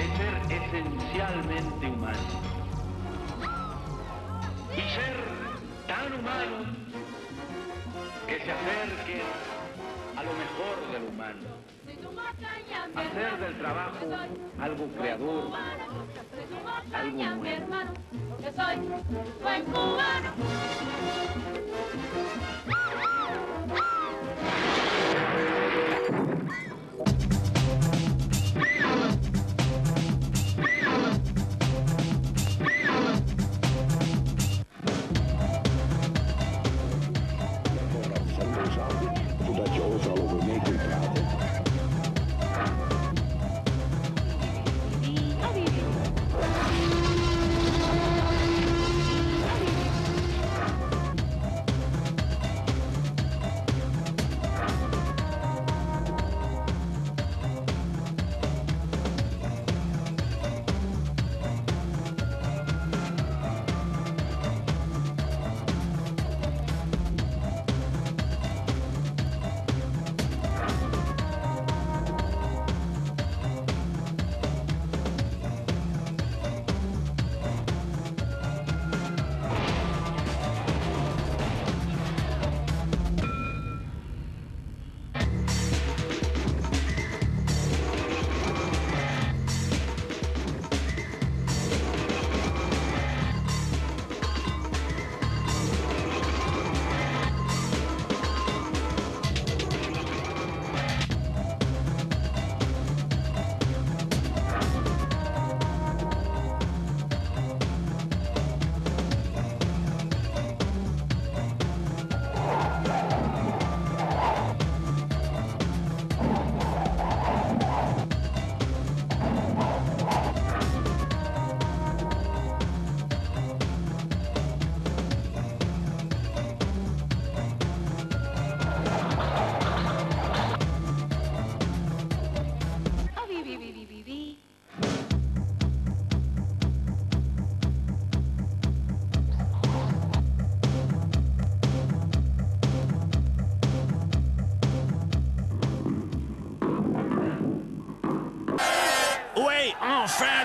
es ser esencialmente humano. Y ser tan humano que se acerque a lo mejor del humano. Hacer del trabajo algo creador, algo nuevo.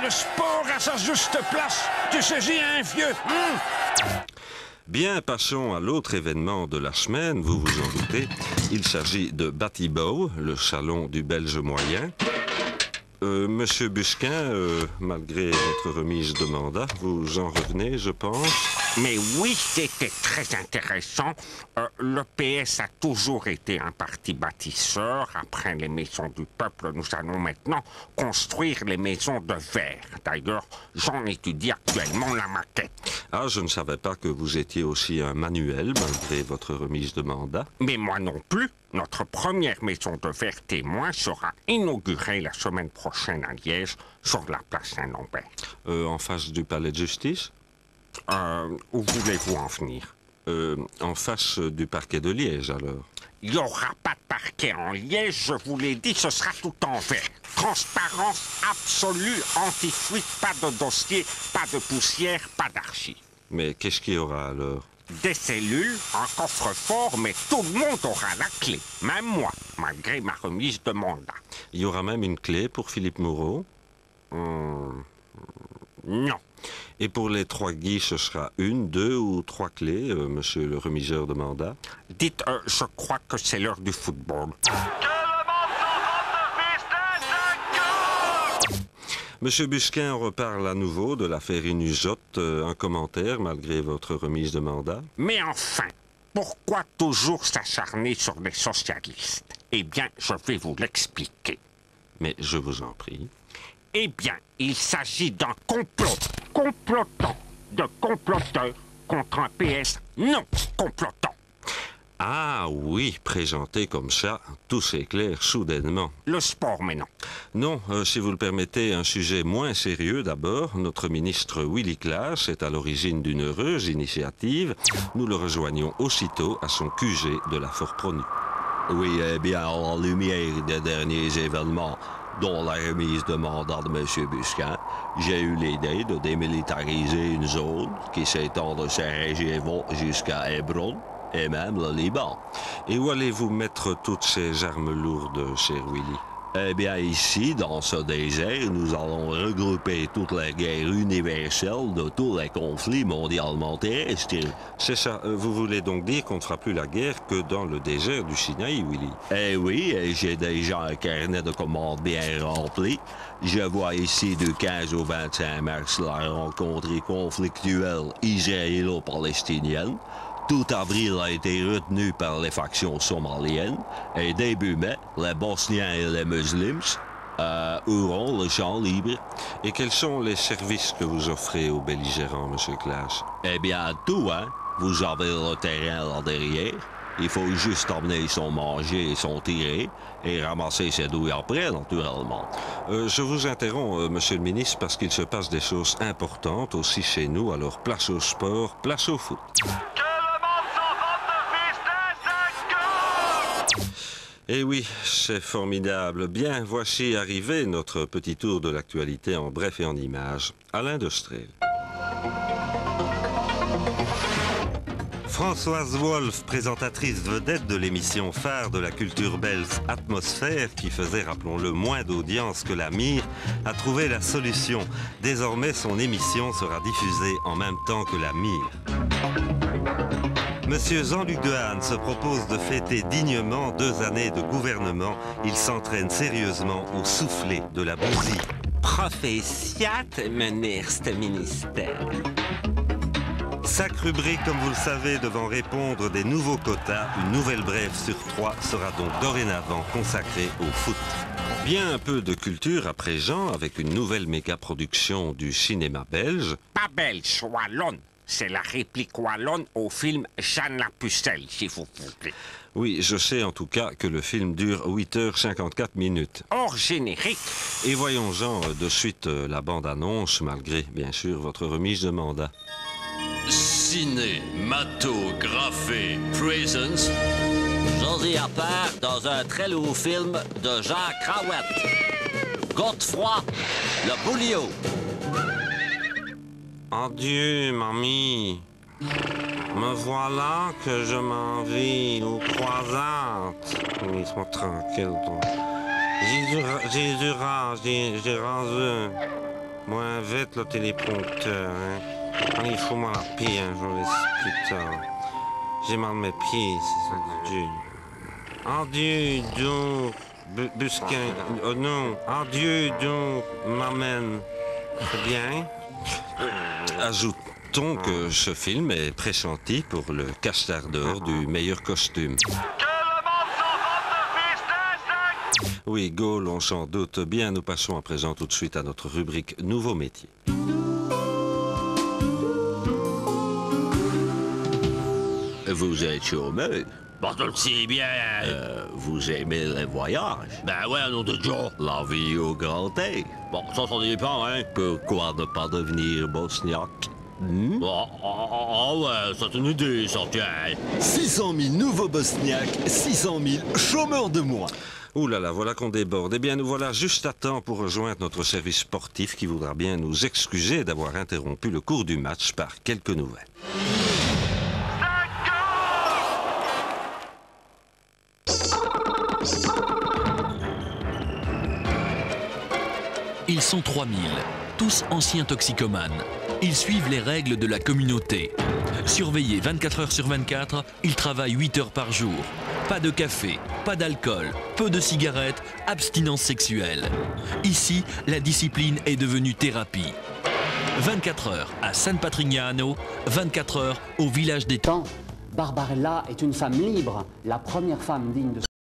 Le sport à sa juste place. Tu saisis un vieux. hmm? Bien, passons à l'autre événement de la semaine, vous vous en doutez. Il s'agit de Batibo, le salon du Belge moyen. Euh, Monsieur Busquin, euh, malgré votre remise de mandat, vous en revenez, je pense. Mais oui, c'était très intéressant. Euh, le PS a toujours été un parti bâtisseur. Après les maisons du peuple, nous allons maintenant construire les maisons de verre. D'ailleurs, j'en étudie actuellement la maquette. Ah, je ne savais pas que vous étiez aussi un manuel, malgré votre remise de mandat. Mais moi non plus. Notre première maison de verre témoin sera inaugurée la semaine prochaine à Liège, sur la place Saint-Lambert. Euh, en face du palais de justice? Euh, où voulez-vous en venir? Euh, En face du parquet de Liège, alors. Il n'y aura pas de parquet en Liège, je vous l'ai dit, ce sera tout en verre. Transparence absolue, anti-fuite, pas de dossier, pas de poussière, pas d'archives. Mais qu'est-ce qu'il y aura alors? Des cellules, un coffre-fort, mais tout le monde aura la clé. Même moi, malgré ma remise de mandat. Il y aura même une clé pour Philippe Moreau? Hum, non. Et pour les trois guiches, ce sera une, deux ou trois clés, euh, monsieur le remiseur de mandat. Dites, euh, je crois que c'est l'heure du football. Monsieur Busquin reparle à nouveau de l'affaire Inusotte. Euh, un commentaire, malgré votre remise de mandat Mais enfin, pourquoi toujours s'acharner sur les socialistes? Eh bien, je vais vous l'expliquer. Mais je vous en prie. Eh bien, il s'agit d'un complot complotant de comploteurs contre un PS non complotant. Ah oui, présenté comme ça, tout s'éclaire soudainement. Le sport, mais non. Non, euh, si vous le permettez, un sujet moins sérieux d'abord. Notre ministre Willy Klaas est à l'origine d'une heureuse initiative. Nous le rejoignons aussitôt à son QG de la Fort Pronu. Oui, eh bien, en lumière des derniers événements, dont la remise de mandat de M. Busquin, j'ai eu l'idée de démilitariser une zone qui s'étend de Sarajevo jusqu'à Hébron et même le Liban. Et où allez-vous mettre toutes ces armes lourdes, cher Willy? Eh bien, ici, dans ce désert, nous allons regrouper toutes les guerres universelles de tous les conflits mondialement terrestres. C'est ça. Euh, Vous voulez donc dire qu'on ne fera plus la guerre que dans le désert du Sinaï, Willy? Eh oui, et j'ai déjà un carnet de commandes bien rempli. Je vois ici du 15 au 25 mars la rencontre conflictuelle israélo-palestinienne. Tout avril a été retenu par les factions somaliennes. Et début mai, les Bosniens et les musulmans euh, auront le champ libre. Et quels sont les services que vous offrez aux belligérants, Monsieur Klaas Eh bien, tout, hein. Vous avez le terrain là derrière. Il faut juste emmener son manger et son tiré et ramasser ses douilles après, naturellement. Euh, Je vous interromps, euh, Monsieur le ministre, parce qu'il se passe des choses importantes aussi chez nous. Alors, place au sport, place au foot. Eh oui, c'est formidable. Bien, voici arrivé notre petit tour de l'actualité en bref et en images. Alain Destrel. Françoise Wolf, présentatrice vedette de l'émission phare de la culture belge Atmosphère, qui faisait, rappelons-le, moins d'audience que la mire, a trouvé la solution. Désormais, son émission sera diffusée en même temps que la mire. Monsieur Jean-Luc Dehaene se propose de fêter dignement deux années de gouvernement. Il s'entraîne sérieusement au soufflet de la bousille. Professiat, meneerste ministère. Chaque rubrique, comme vous le savez, devant répondre des nouveaux quotas, une nouvelle brève sur trois sera donc dorénavant consacrée au foot. Bien un peu de culture à présent avec une nouvelle méga-production du cinéma belge. Pas belge, wallonne. C'est la réplique wallonne au film Jeanne la Pucelle, s'il vous plaît. Oui, je sais en tout cas que le film dure 8h54 minutes. Hors générique. Et voyons-en euh, de suite euh, la bande-annonce, malgré bien sûr votre remise de mandat. Cinématographé Presents. Josie Appert dans un très lourd film de Jean Crawette. Godefroy, le Boulio. Adieu, mamie. Me voilà que je m'en vais aux croisantes. Laisse-moi tranquille, toi. J'ai du, rage, j'ai moins vite le téléprompteur. Hein. Allez, fous-moi la paix, hein, je vais l'expliquer. J'ai mal mes pieds, c'est ça Dieu. Adieu, donc, Bu- Busquin. Oh non, adieu, donc, m'amène. C'est bien? Ajoutons que ce film est pressenti pour le Castard d'or du meilleur costume. Oui, Gaulle, on s'en doute bien. Nous passons à présent tout de suite à notre rubrique Nouveaux métiers. Vous êtes chômeur. Bon, tu le sais bien. Euh, vous aimez les voyages? Ben ouais, nom de Joe. La vie au grand air. Bon, ça, ça dépend, hein. Pourquoi ne pas devenir bosniaque? Hmm? Ah ah, ah, ouais, c'est une idée, ça, tiens. 600 000 nouveaux bosniaques, 600 000 chômeurs de moins. Ouh là là, voilà qu'on déborde. Eh bien, nous voilà juste à temps pour rejoindre notre service sportif qui voudra bien nous excuser d'avoir interrompu le cours du match par quelques nouvelles. Sont 3000, tous anciens toxicomanes. Ils suivent les règles de la communauté. Surveillés 24 heures sur 24, ils travaillent 8 heures par jour. Pas de café, pas d'alcool, peu de cigarettes, abstinence sexuelle. Ici, la discipline est devenue thérapie. 24 heures à San Patrignano, 24 heures au village des Quand Barbarella est une femme libre, la première femme digne de